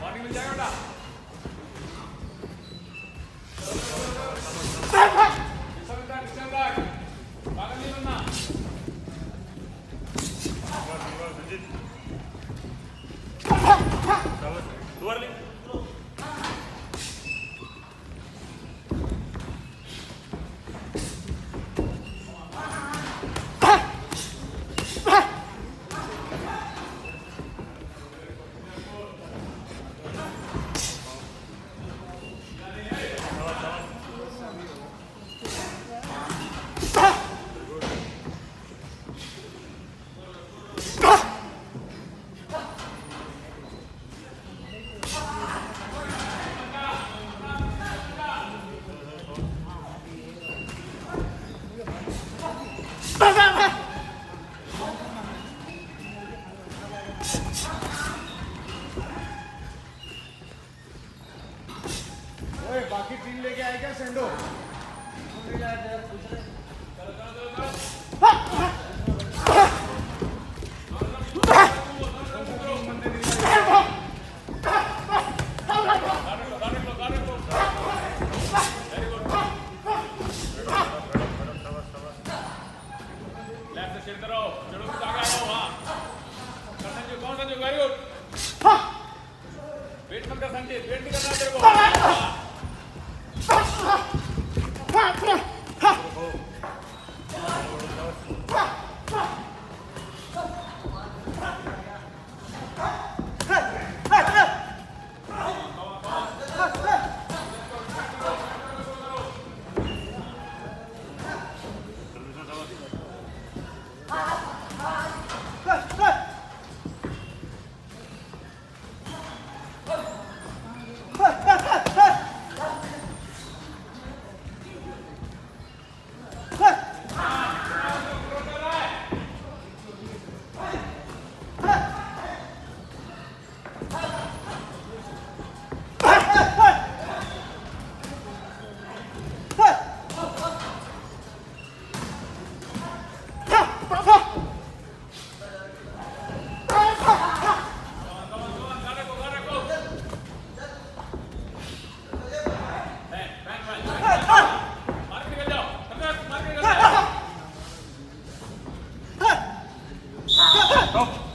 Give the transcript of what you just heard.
Marketing Jakarta. あっ! लेके आए क्या, सेंडो? करो चलो आगे आओ हाँ। कर संजू कौन संजू वेरी गुड वेट मत कर संजय वेट नहीं करना तेरे को 走。